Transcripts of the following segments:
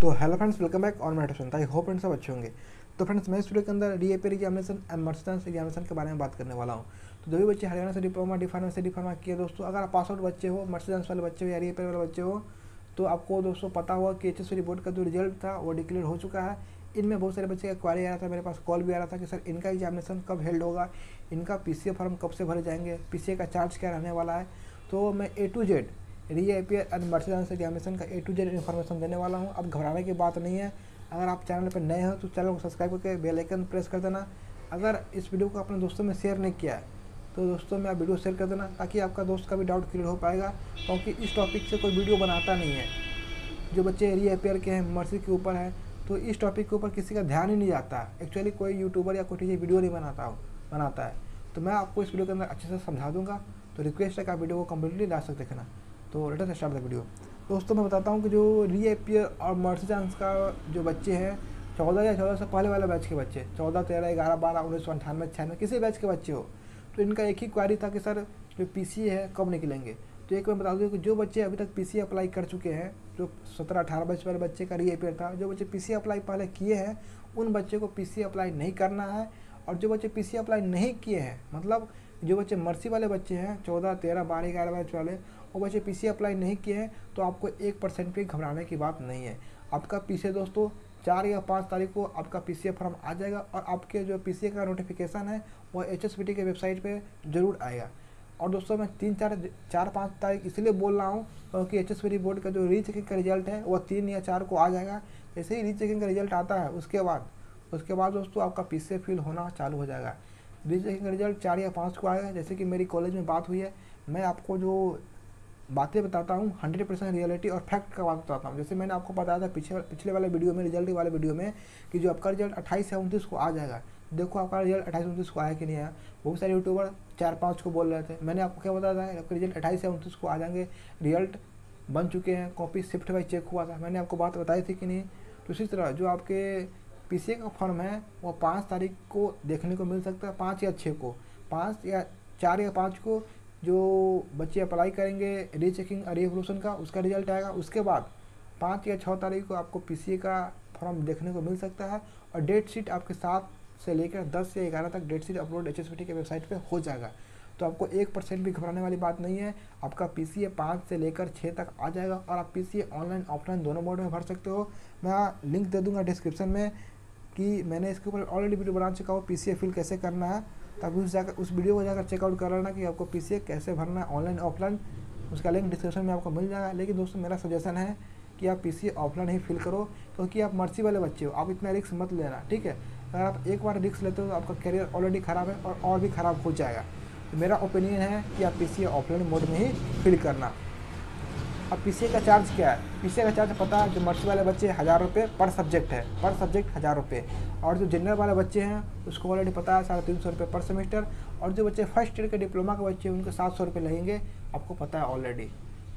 तो hello friends welcome back on meditation I hope friends सब अच्छे होंगे। तो फ्रेंड्स मैं इस वीडियो के अंदर डी AP examination and mercy chance examination के बारे में बात करने वाला हूँ। तो जो भी बच्चे हरियाणा से डिप्लोमा डिफार्मा से डिप्लोमा किए, दोस्तों, अगर आप पास आउट बच्चे हो मर्चेंस वाले बच्चे हो या डी वाले बच्चे हो तो आपको दोस्तों पता हुआ कि एच एस बोर्ड का जो रिज़ल्ट था, वो डिक्लेयर हो चुका है। इनमें बहुत सारे बच्चे का क्वारी आ रहा था, मेरे पास कॉल भी आ रहा था कि सर, इनका एग्जामिनेशन कब हेल्ड होगा? इनका पीसीए फॉर्म कब से भरे जाएँगे? पीसीए का चार्ज क्या रहने वाला है? तो मैं A to Z reappear and mercy chance examination का ए टू जेड इन्फॉर्मेशन देने वाला हूँ। अब घबराने की बात नहीं है। अगर आप चैनल पर नए हो तो चैनल को सब्सक्राइब करके बेल आइकन प्रेस कर देना। अगर इस वीडियो को अपने दोस्तों में शेयर नहीं किया है तो दोस्तों में आप वीडियो शेयर कर देना, ताकि आपका दोस्त का भी डाउट क्लियर हो पाएगा। क्योंकि इस टॉपिक से कोई वीडियो बनाता नहीं है। जो बच्चे री अपेयर के हैं मर्सी के ऊपर है तो इस टॉपिक के ऊपर किसी का ध्यान ही नहीं जाता। एक्चुअली कोई यूट्यूबर या कोई टीचर वीडियो नहीं बनाता हो, बनाता है। तो मैं आपको इस वीडियो के अंदर अच्छे से समझा दूँगा। तो रिक्वेस्ट है कि आप वीडियो को कम्प्लीटली लास्ट तक देखना। तो लेटर स्टार्ट द वीडियो दोस्तों, मैं बताता हूँ कि जो री अपियर और मर्सिचांस का जो बच्चे हैं, चौदह या चौदह से पहले वाले बैच के बच्चे, चौदह, तेरह, ग्यारह, बारह, उन्नीस सौ अंठानवे, छियानवे, किसी बैच के बच्चे हो तो इनका एक ही क्वारी था कि सर, जो पी है, कब निकलेंगे? तो एक मैं बता दूँ कि जो बच्चे अभी तक पी अप्लाई कर चुके हैं, जो सत्रह, अठारह बैच वाले बच्चे का री अपियर था, जो बच्चे पी अप्लाई पहले किए हैं, उन बच्चे को पी अप्लाई नहीं करना है। और जो बच्चे पी अप्लाई नहीं किए हैं मतलब जो बच्चे मर्सी वाले बच्चे हैं, चौदह, तेरह, बारह, ग्यारह बैच वाले वो बच्चे पी अप्लाई नहीं किए हैं तो आपको एक परसेंट भी घबराने की बात नहीं है। आपका पी दोस्तों, चार या पाँच तारीख को आपका पी फॉर्म आ जाएगा और आपके जो पी का नोटिफिकेशन है, वो एच के वेबसाइट पर ज़रूर आएगा। और दोस्तों, मैं तीन, चार चार, पाँच तारीख इसलिए बोल रहा हूँ, क्योंकि एच एस बोर्ड का जो रीचेकिंग का रिज़ल्ट है, वो तीन या चार को आ जाएगा। जैसे ही रीचेकिंग का रिज़ल्ट आता है, उसके बाद उसके बाद दोस्तों आपका पी फिल होना चालू हो जाएगा। का रिज़ल्ट चार या पाँच को आएगा जैसे कि मेरी कॉलेज में बात हुई है, मैं आपको जो बातें बताता हूँ हंड्रेड परसेंट रियलिटी और फैक्ट का बात बताता हूँ। जैसे मैंने आपको बताया था पिछले पिछले वाले वीडियो में रिज़ल्ट वाले वीडियो में कि जो आपका रिज़ल्ट अट्ठाईस या उनतीस को आ जाएगा। देखो आपका रिज़ल्ट अट्ठाईस, उनतीस को आया कि नहीं आया। बहुत सारे यूट्यूबर चार, पाँच को बोल रहे थे। मैंने आपको क्या बताया था? आपका रिज़ल्ट अट्ठाईस या उनतीस को आ जाएँगे। रिज़ल्ट बन चुके हैं। कॉपी शिफ्ट वाइज चेक हुआ था। मैंने आपको बात बताई थी कि नहीं? तो इसी तरह जो आपके पी का फॉर्म है, वो पाँच तारीख को देखने को मिल सकता है, पाँच या छः को। पाँच या चार या पाँच को जो बच्चे अप्लाई करेंगे रीचेकिंग और रिवोल्यूशन का, उसका रिज़ल्ट आएगा। उसके बाद पाँच या छः तारीख को आपको पीसीए का फॉर्म देखने को मिल सकता है और डेट शीट आपके साथ से लेकर दस से ग्यारह तक date sheet upload H K website पर हो जाएगा। तो आपको एक परसेंट भी घबराने वाली बात नहीं है। आपका पी सी पाँच से लेकर छः तक आ जाएगा और आप पी सी ऑनलाइन ऑफलाइन दोनों मोड में भर सकते हो। मैं लिंक दे दूँगा डिस्क्रिप्शन में। कि मैंने इसके ऊपर ऑलरेडी वीडियो बना चुका हूँ पी फिल कैसे करना है तब उस जाकर, उस वीडियो को जाकर चेकआउट कर लेना कि आपको पीसीए कैसे भरना है ऑनलाइन ऑफलाइन उसका लिंक डिस्क्रिप्शन में आपको मिल जाएगा। लेकिन दोस्तों, मेरा सजेशन है कि आप पीसीए ऑफलाइन ही फिल करो, क्योंकि आप मर्सी वाले बच्चे हो, आप इतना रिक्स मत लेना, ठीक है? अगर आप एक बार रिक्स लेते हो तो आपका करियर ऑलरेडी ख़राब है और और भी ख़राब हो जाएगा। तो मेरा ओपिनियन है कि आप पी ऑफलाइन मोड में ही फिल करना। अब पी का चार्ज क्या है? पी का चार्ज पता है, जो मर्सी वाले बच्चे हज़ार रुपये पर सब्जेक्ट है, पर सब्जेक्ट हज़ार रुपये और जो जनरल वाले बच्चे हैं, उसको ऑलरेडी पता है, साढ़े तीन सौ रुपये पर सेमेस्टर। और जो बच्चे फ़र्स्ट ईयर के डिप्लोमा के बच्चे हैं, उनको सात सौ रुपये लगेंगे, आपको पता है ऑलरेडी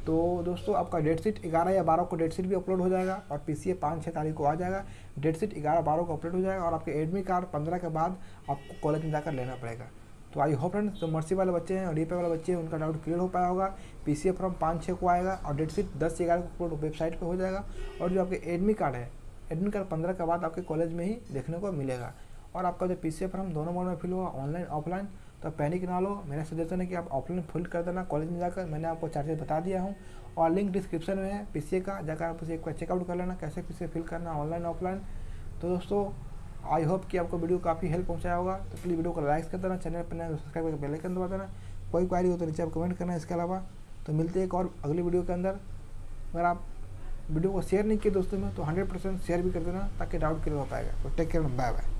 तो दोस्तों, आपका डेट शीट ग्यारह या बारह को डेट शीट भी अपलोड हो जाएगा, और पी सी ए पाँच छः तारीख को आ जाएगा। डेट शीट ग्यारह बारह को अपलोड हो जाएगा, और आपके एडमिट कार्ड पंद्रह के बाद आपको कॉलेज में जाकर लेना पड़ेगा। तो आई होप फ्रेंड्स, जो मर्सी वाले बच्चे हैं और डी वाले बच्चे हैं, उनका डाउट क्लियर हो पाया होगा। पी सी फॉर्म पाँच छः को आएगा और डेट शीट दस ग्यारह को वेबसाइट पर हो जाएगा और जो आपके एडमिट कार्ड है एडमिट कार्ड पंद्रह के बाद आपके कॉलेज में ही देखने को मिलेगा। और आपका जो पी सी फॉर्म दोनों मोड में फिल होगा ऑनलाइन ऑफलाइन तो पैनिक ना लो। मेरा सजेशन है कि आप ऑफलाइन फिल कर देना कॉलेज में जाकर। मैंने आपको चार्जेस बता दिया हूँ और लिंक डिस्क्रिप्शन में है पी का, जाकर आप उसे एक बार चेकआउट कर लेना, कैसे पी फिल करना ऑनलाइन ऑफलाइन तो दोस्तों आई होप कि आपको वीडियो काफ़ी हेल्प पहुँचाया होगा। तो प्लीज़ वीडियो को लाइक कर देना चैनल पर नया सब्सक्राइब करके बेल आइकन दबा देना। कोई क्वारी हो तो नीचे आप कमेंट करना, इसके अलावा। तो मिलते हैं एक और अगली वीडियो के अंदर। अगर आप वीडियो को शेयर नहीं किए दोस्तों में तो हंड्रेड परसेंट शेयर भी कर देना, ताकि डाउट क्लियर हो पाएगा। तो टेक केयर बाय बाय